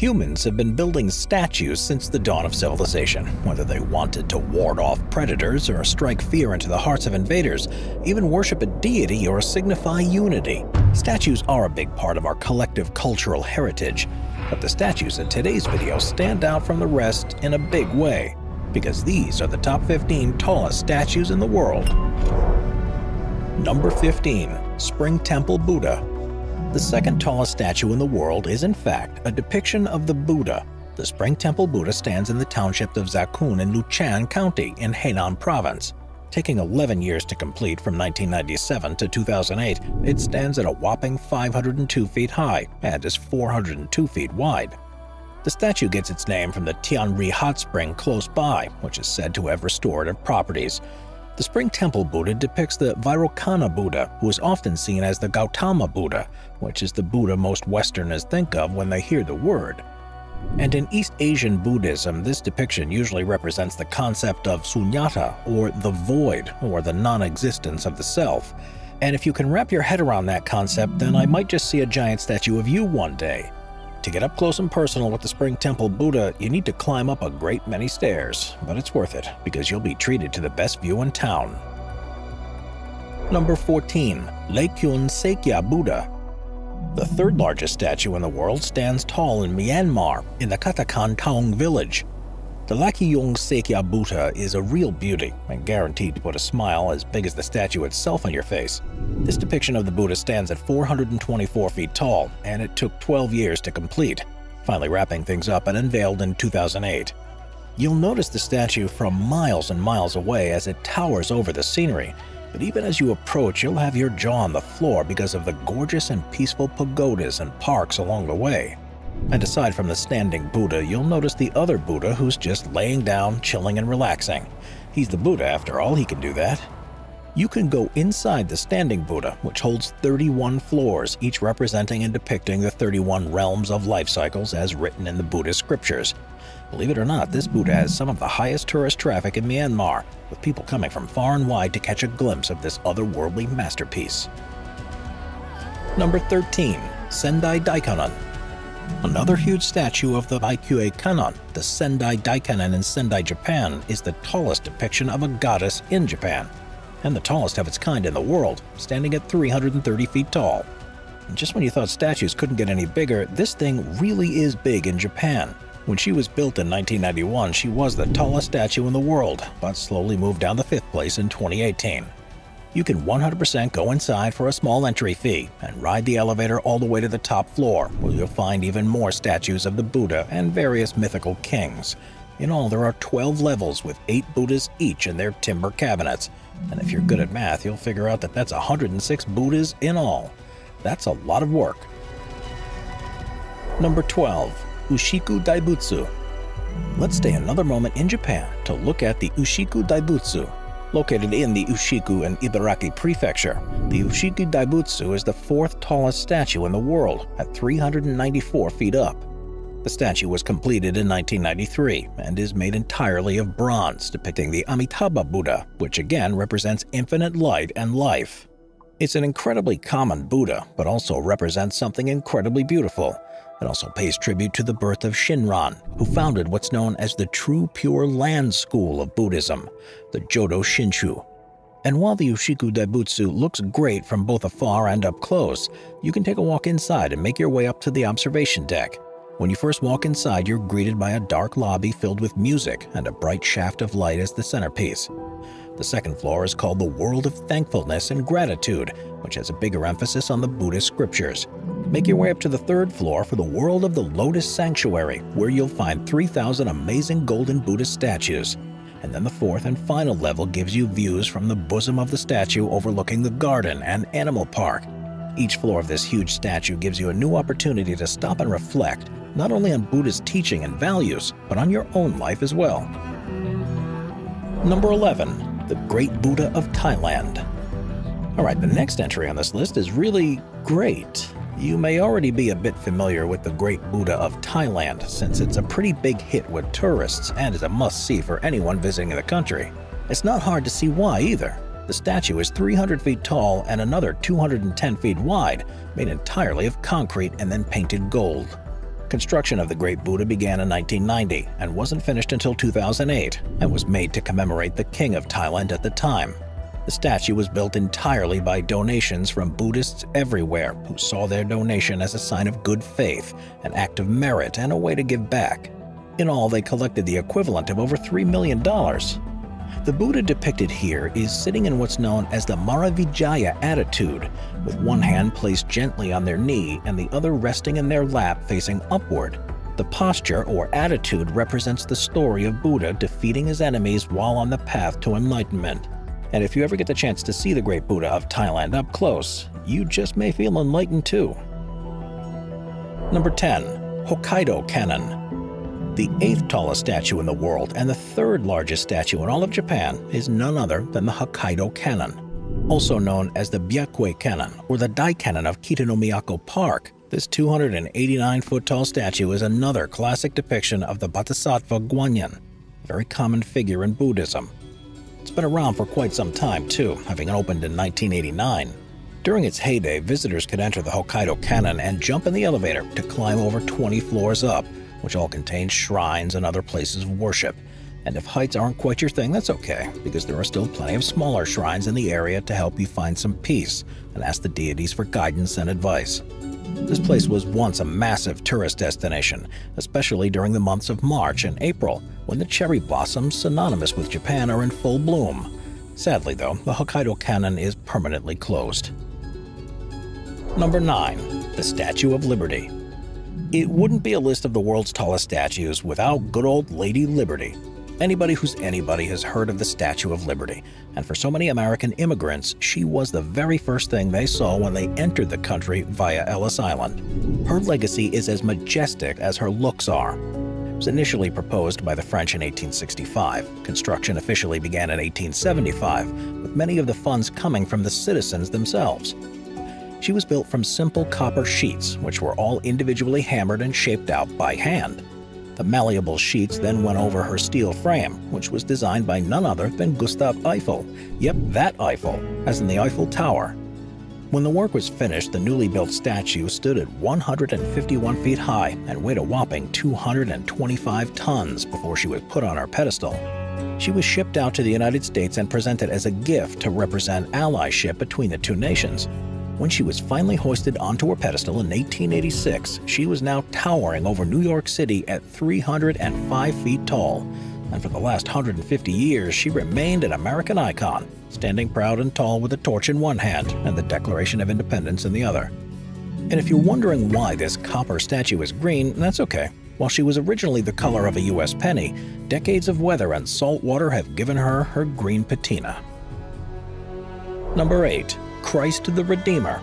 Humans have been building statues since the dawn of civilization, whether they wanted to ward off predators or strike fear into the hearts of invaders, even worship a deity or signify unity. Statues are a big part of our collective cultural heritage, but the statues in today's video stand out from the rest in a big way, because these are the top 15 tallest statues in the world. Number 15. Spring Temple Buddha the second tallest statue in the world is in fact a depiction of the Buddha. The Spring Temple Buddha stands in the township of Zakun in Lushan County in Henan Province. Taking 11 years to complete from 1997 to 2008, it stands at a whopping 502 feet high and is 402 feet wide. The statue gets its name from the Tianri hot spring close by, which is said to have restorative properties. The Spring Temple Buddha depicts the Vairocana Buddha, who is often seen as the Gautama Buddha, which is the Buddha most Westerners think of when they hear the word. And in East Asian Buddhism, this depiction usually represents the concept of sunyata, or the void, or the non-existence of the self. And if you can wrap your head around that concept, then I might just see a giant statue of you one day. To get up close and personal with the Spring Temple Buddha, you need to climb up a great many stairs, but it's worth it because you'll be treated to the best view in town. Number 14. Laikyun Sakya Buddha The third largest statue in the world stands tall in Myanmar, in the Katakan Taung village. The Laikyun Sakya Buddha is a real beauty and guaranteed to put a smile as big as the statue itself on your face. This depiction of the Buddha stands at 424 feet tall, and it took 12 years to complete, finally wrapping things up and unveiled in 2008. You'll notice the statue from miles and miles away as it towers over the scenery, but even as you approach, you'll have your jaw on the floor because of the gorgeous and peaceful pagodas and parks along the way. And aside from the standing Buddha, you'll notice the other Buddha who's just laying down, chilling and relaxing. He's the Buddha after all, he can do that. You can go inside the standing Buddha, which holds 31 floors, each representing and depicting the 31 realms of life cycles as written in the Buddhist scriptures. Believe it or not, this Buddha has some of the highest tourist traffic in Myanmar, with people coming from far and wide to catch a glimpse of this otherworldly masterpiece. Number 13. Sendai Daikannon Another huge statue of the Byakue Kannon, the Sendai Daikannon in Sendai, Japan, is the tallest depiction of a goddess in Japan, and the tallest of its kind in the world, standing at 330 feet tall. And just when you thought statues couldn't get any bigger, this thing really is big in Japan. When she was built in 1991, she was the tallest statue in the world, but slowly moved down to fifth place in 2018 you can 100% go inside for a small entry fee and ride the elevator all the way to the top floor, where you'll find even more statues of the Buddha and various mythical kings. In all, there are 12 levels with 8 Buddhas each in their timber cabinets. And if you're good at math, you'll figure out that that's 106 Buddhas in all. That's a lot of work. Number 12. Ushiku Daibutsu Let's stay another moment in Japan to look at the Ushiku Daibutsu, Located in the Ushiku and Ibaraki Prefecture, the Ushiku Daibutsu is the fourth tallest statue in the world at 394 feet up. The statue was completed in 1993 and is made entirely of bronze, depicting the Amitabha Buddha, which again represents infinite light and life. It's an incredibly common Buddha, but also represents something incredibly beautiful, it also pays tribute to the birth of Shinran, who founded what's known as the True Pure Land School of Buddhism, the Jodo Shinshu. And while the Ushiku Daibutsu looks great from both afar and up close, you can take a walk inside and make your way up to the observation deck. When you first walk inside, you're greeted by a dark lobby filled with music and a bright shaft of light as the centerpiece. The second floor is called the World of Thankfulness and Gratitude, which has a bigger emphasis on the Buddhist scriptures. Make your way up to the third floor for the World of the Lotus Sanctuary, where you'll find 3,000 amazing golden Buddhist statues. And then the fourth and final level gives you views from the bosom of the statue overlooking the garden and animal park. Each floor of this huge statue gives you a new opportunity to stop and reflect, not only on Buddha's teaching and values, but on your own life as well. Number 11. The Great Buddha of Thailand Alright, the next entry on this list is really great. You may already be a bit familiar with the Great Buddha of Thailand, since it's a pretty big hit with tourists and is a must-see for anyone visiting the country. It's not hard to see why either. The statue is 300 feet tall and another 210 feet wide, made entirely of concrete and then painted gold. Construction of the Great Buddha began in 1990 and wasn't finished until 2008 and was made to commemorate the king of Thailand at the time. The statue was built entirely by donations from Buddhists everywhere who saw their donation as a sign of good faith, an act of merit, and a way to give back. In all, they collected the equivalent of over $3 million. The Buddha depicted here is sitting in what's known as the Maravijaya attitude, with one hand placed gently on their knee and the other resting in their lap facing upward. The posture or attitude represents the story of Buddha defeating his enemies while on the path to enlightenment. And if you ever get the chance to see the great Buddha of Thailand up close, you just may feel enlightened too. Number 10. Hokkaido Kannon the eighth tallest statue in the world and the third largest statue in all of Japan is none other than the Hokkaido Kannon. Also known as the Byakuei Kannon or the Daikanon of Kitanomiyako Park, this 289-foot tall statue is another classic depiction of the Bodhisattva Guanyin, a very common figure in Buddhism. It's been around for quite some time too, having opened in 1989. During its heyday, visitors could enter the Hokkaido Kannon and jump in the elevator to climb over 20 floors up, which all contain shrines and other places of worship. And if heights aren't quite your thing, that's okay, because there are still plenty of smaller shrines in the area to help you find some peace and ask the deities for guidance and advice. This place was once a massive tourist destination, especially during the months of March and April, when the cherry blossoms synonymous with Japan are in full bloom. Sadly, though, the Hokkaido Kannon is permanently closed. Number 9. The Statue of Liberty it wouldn't be a list of the world's tallest statues without good old Lady Liberty. Anybody who's anybody has heard of the Statue of Liberty, and for so many American immigrants, she was the very first thing they saw when they entered the country via Ellis Island. Her legacy is as majestic as her looks are. It was initially proposed by the French in 1865. Construction officially began in 1875, with many of the funds coming from the citizens themselves. She was built from simple copper sheets, which were all individually hammered and shaped out by hand. The malleable sheets then went over her steel frame, which was designed by none other than Gustav Eiffel. Yep, that Eiffel, as in the Eiffel Tower. When the work was finished, the newly built statue stood at 151 feet high and weighed a whopping 225 tons before she was put on her pedestal. She was shipped out to the United States and presented as a gift to represent allyship between the two nations. When she was finally hoisted onto her pedestal in 1886, she was now towering over New York City at 305 feet tall. And for the last 150 years, she remained an American icon, standing proud and tall with a torch in one hand and the Declaration of Independence in the other. And if you're wondering why this copper statue is green, that's okay. While she was originally the color of a U.S. penny, decades of weather and salt water have given her her green patina. Number 8. Christ the Redeemer.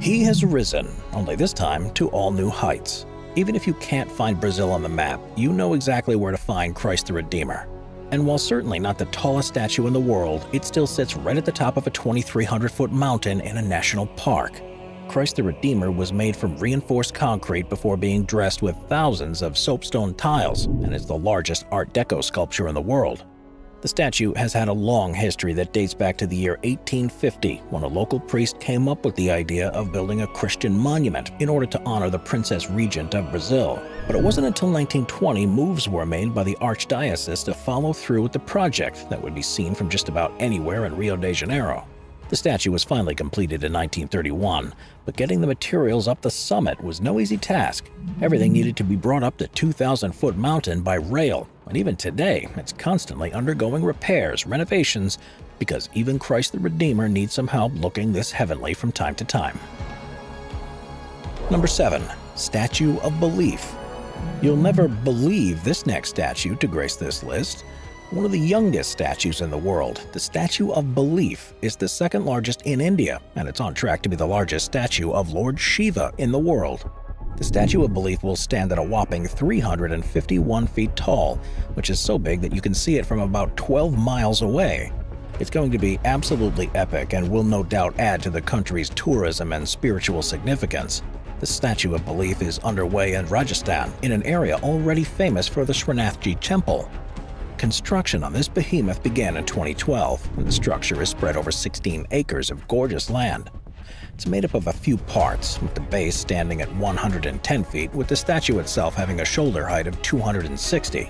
He has risen, only this time to all new heights. Even if you can't find Brazil on the map, you know exactly where to find Christ the Redeemer. And while certainly not the tallest statue in the world, it still sits right at the top of a 2,300 foot mountain in a national park. Christ the Redeemer was made from reinforced concrete before being dressed with thousands of soapstone tiles and is the largest Art Deco sculpture in the world. The statue has had a long history that dates back to the year 1850 when a local priest came up with the idea of building a Christian monument in order to honor the Princess Regent of Brazil. But it wasn't until 1920 moves were made by the Archdiocese to follow through with the project that would be seen from just about anywhere in Rio de Janeiro. The statue was finally completed in 1931, but getting the materials up the summit was no easy task. Everything needed to be brought up the 2,000-foot mountain by rail, and even today, it's constantly undergoing repairs, renovations, because even Christ the Redeemer needs some help looking this heavenly from time to time. Number 7. Statue of Belief You'll never believe this next statue to grace this list. One of the youngest statues in the world, the Statue of Belief, is the second largest in India, and it's on track to be the largest statue of Lord Shiva in the world. The Statue of Belief will stand at a whopping 351 feet tall, which is so big that you can see it from about 12 miles away. It's going to be absolutely epic and will no doubt add to the country's tourism and spiritual significance. The Statue of Belief is underway in Rajasthan, in an area already famous for the Srinathji Temple. Construction on this behemoth began in 2012, and the structure is spread over 16 acres of gorgeous land. It's made up of a few parts, with the base standing at 110 feet, with the statue itself having a shoulder height of 260.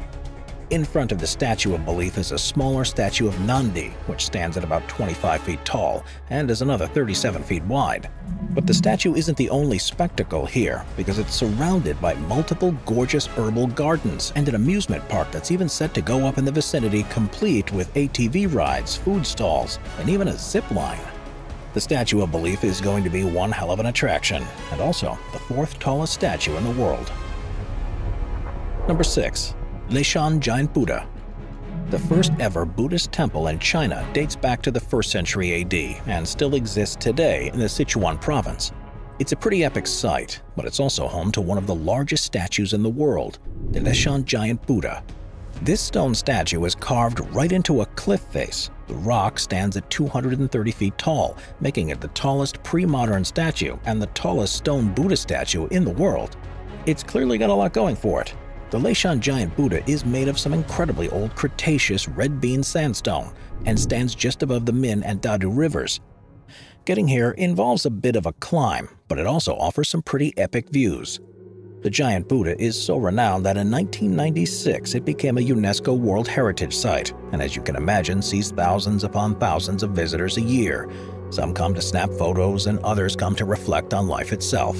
In front of the statue of belief is a smaller statue of Nandi, which stands at about 25 feet tall and is another 37 feet wide. But the statue isn't the only spectacle here, because it's surrounded by multiple gorgeous herbal gardens and an amusement park that's even set to go up in the vicinity complete with ATV rides, food stalls, and even a zip line. The Statue of Belief is going to be one hell of an attraction, and also the fourth tallest statue in the world. Number 6. Leshan Giant Buddha. The first ever Buddhist temple in China dates back to the 1st century AD and still exists today in the Sichuan province. It's a pretty epic sight, but it's also home to one of the largest statues in the world, the Leshan Giant Buddha. This stone statue is carved right into a cliff face. The rock stands at 230 feet tall, making it the tallest pre-modern statue and the tallest stone Buddha statue in the world. It's clearly got a lot going for it, the Leshan Giant Buddha is made of some incredibly old Cretaceous red bed sandstone and stands just above the Min and Dadu rivers. Getting here involves a bit of a climb, but it also offers some pretty epic views. The Giant Buddha is so renowned that in 1996 it became a UNESCO World Heritage Site, and as you can imagine, sees thousands upon thousands of visitors a year. Some come to snap photos and others come to reflect on life itself.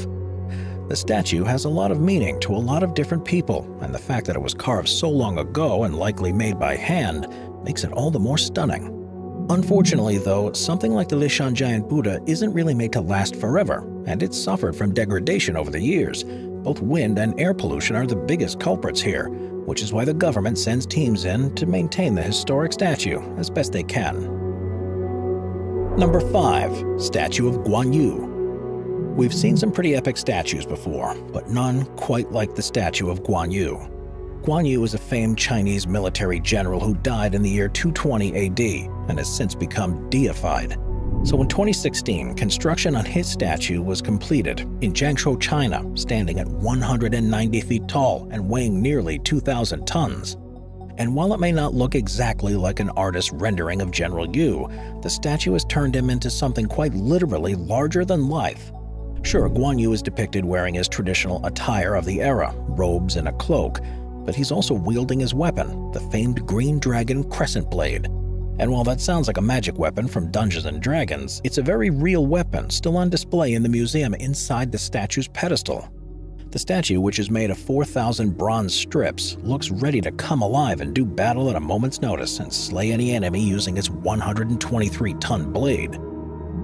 The statue has a lot of meaning to a lot of different people, and the fact that it was carved so long ago and likely made by hand makes it all the more stunning. Unfortunately, though, something like the Leshan Giant Buddha isn't really made to last forever, and it's suffered from degradation over the years. Both wind and air pollution are the biggest culprits here, which is why the government sends teams in to maintain the historic statue as best they can. Number 5. Statue of Guan Yu We've seen some pretty epic statues before, but none quite like the statue of Guan Yu. Guan Yu is a famed Chinese military general who died in the year 220 AD and has since become deified. So in 2016, construction on his statue was completed in Jingzhou, China, standing at 190 feet tall and weighing nearly 2,000 tons. And while it may not look exactly like an artist's rendering of General Yu, the statue has turned him into something quite literally larger than life. Sure, Guan Yu is depicted wearing his traditional attire of the era, robes and a cloak, but he's also wielding his weapon, the famed Green Dragon Crescent Blade. And while that sounds like a magic weapon from Dungeons & Dragons, it's a very real weapon still on display in the museum inside the statue's pedestal. The statue, which is made of 4,000 bronze strips, looks ready to come alive and do battle at a moment's notice and slay any enemy using its 123-ton blade.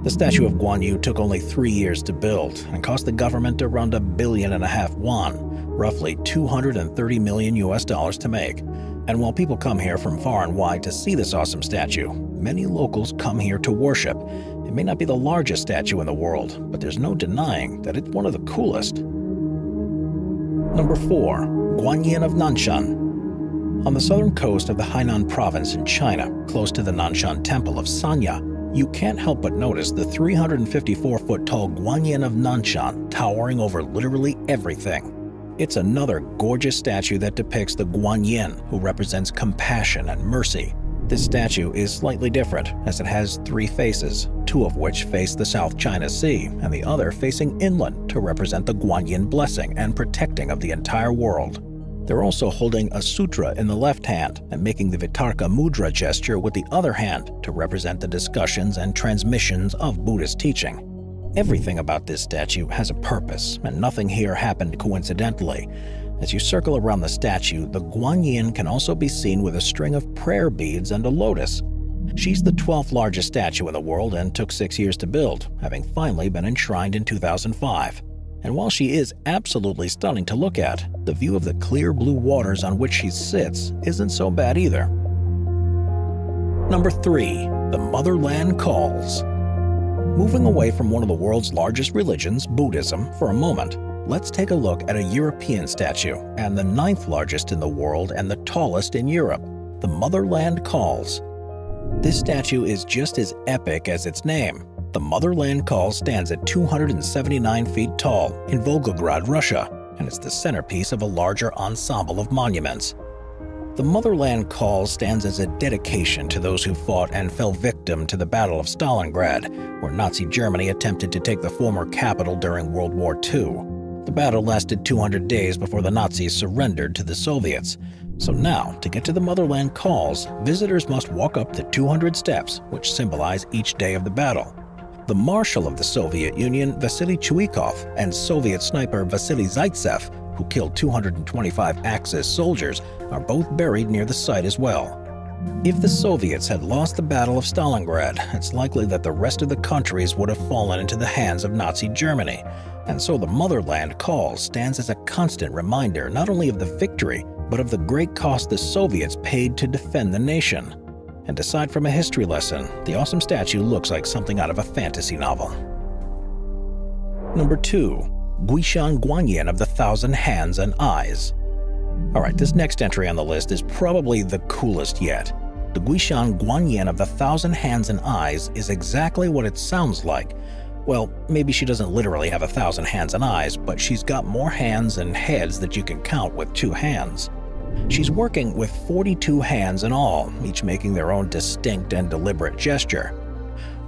The statue of Guan Yu took only three years to build and cost the government around a billion and a half won, roughly 230 million US dollars to make. And while people come here from far and wide to see this awesome statue, many locals come here to worship. It may not be the largest statue in the world, but there's no denying that it's one of the coolest. Number 4. Guanyin of Nanshan On the southern coast of the Hainan province in China, close to the Nanshan Temple of Sanya, you can't help but notice the 354 foot tall Guanyin of Nanshan towering over literally everything. It's another gorgeous statue that depicts the Guanyin, who represents compassion and mercy. This statue is slightly different, as it has three faces, two of which face the South China Sea, and the other facing inland to represent the Guanyin blessing and protecting of the entire world. They're also holding a sutra in the left hand and making the Vitarka Mudra gesture with the other hand to represent the discussions and transmissions of Buddhist teaching. Everything about this statue has a purpose, and nothing here happened coincidentally. As you circle around the statue, the Guanyin can also be seen with a string of prayer beads and a lotus. She's the 12th largest statue in the world and took six years to build, having finally been enshrined in 2005. And while she is absolutely stunning to look at, the view of the clear blue waters on which she sits isn't so bad either. Number 3. The Motherland Calls Moving away from one of the world's largest religions, Buddhism, for a moment, let's take a look at a European statue, and the ninth largest in the world and the tallest in Europe, the Motherland Calls. This statue is just as epic as its name, the Motherland Call stands at 279 feet tall in Volgograd, Russia, and it's the centerpiece of a larger ensemble of monuments. The Motherland Call stands as a dedication to those who fought and fell victim to the Battle of Stalingrad, where Nazi Germany attempted to take the former capital during World War II. The battle lasted 200 days before the Nazis surrendered to the Soviets. So now, to get to the Motherland Calls, visitors must walk up the 200 steps, which symbolize each day of the battle. The Marshal of the Soviet Union, Vasily Chuikov, and Soviet sniper Vasily Zaitsev who killed 225 Axis soldiers, are both buried near the site as well. If the Soviets had lost the Battle of Stalingrad, it's likely that the rest of the countries would have fallen into the hands of Nazi Germany, and so the Motherland Call stands as a constant reminder not only of the victory, but of the great cost the Soviets paid to defend the nation. And aside from a history lesson, the awesome statue looks like something out of a fantasy novel. Number 2. Guishan Guanyin of the Thousand Hands and Eyes. Alright, this next entry on the list is probably the coolest yet. The Guishan Guanyin of the Thousand Hands and Eyes is exactly what it sounds like. Well, maybe she doesn't literally have a thousand hands and eyes, but she's got more hands and heads that you can count with two hands. She's working with 42 hands in all, each making their own distinct and deliberate gesture.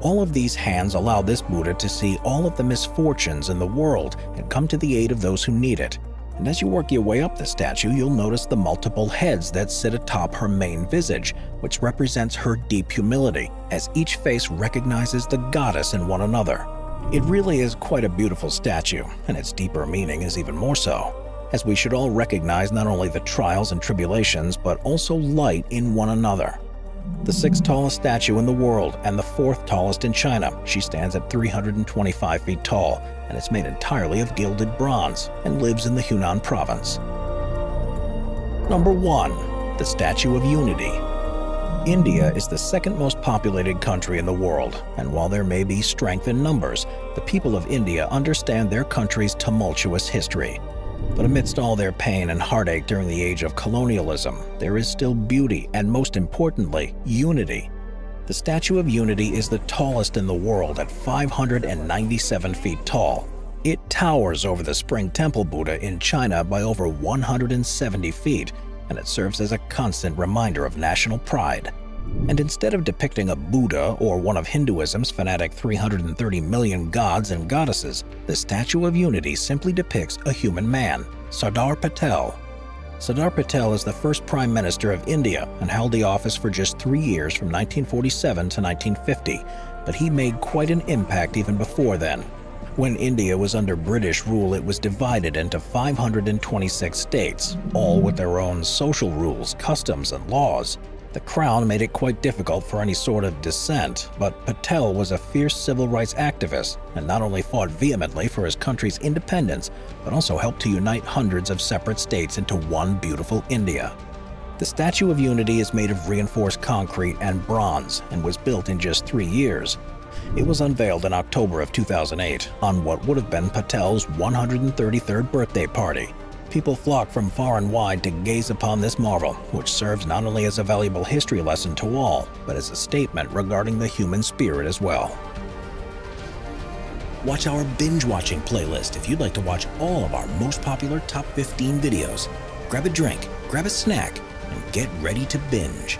All of these hands allow this Buddha to see all of the misfortunes in the world and come to the aid of those who need it. And as you work your way up the statue, you'll notice the multiple heads that sit atop her main visage, which represents her deep humility, as each face recognizes the goddess in one another. It really is quite a beautiful statue, and its deeper meaning is even more so, as we should all recognize not only the trials and tribulations, but also light in one another the sixth tallest statue in the world and the fourth tallest in China. She stands at 325 feet tall, and it's made entirely of gilded bronze and lives in the Hunan province. Number 1. The Statue of Unity India is the second most populated country in the world, and while there may be strength in numbers, the people of India understand their country's tumultuous history. But amidst all their pain and heartache during the age of colonialism, there is still beauty and, most importantly, unity. The Statue of Unity is the tallest in the world at 597 feet tall. It towers over the Spring Temple Buddha in China by over 170 feet, and it serves as a constant reminder of national pride. And instead of depicting a Buddha or one of Hinduism's fanatic 330 million gods and goddesses, the Statue of Unity simply depicts a human man, Sardar Patel. Sardar Patel is the first Prime Minister of India and held the office for just three years from 1947 to 1950, but he made quite an impact even before then. When India was under British rule, it was divided into 526 states, all with their own social rules, customs, and laws. The crown made it quite difficult for any sort of dissent, but Patel was a fierce civil rights activist and not only fought vehemently for his country's independence, but also helped to unite hundreds of separate states into one beautiful India. The Statue of Unity is made of reinforced concrete and bronze and was built in just three years. It was unveiled in October of 2008 on what would have been Patel's 133rd birthday party People flock from far and wide to gaze upon this marvel, which serves not only as a valuable history lesson to all, but as a statement regarding the human spirit as well. Watch our binge-watching playlist if you'd like to watch all of our most popular top 15 videos. Grab a drink, grab a snack, and get ready to binge.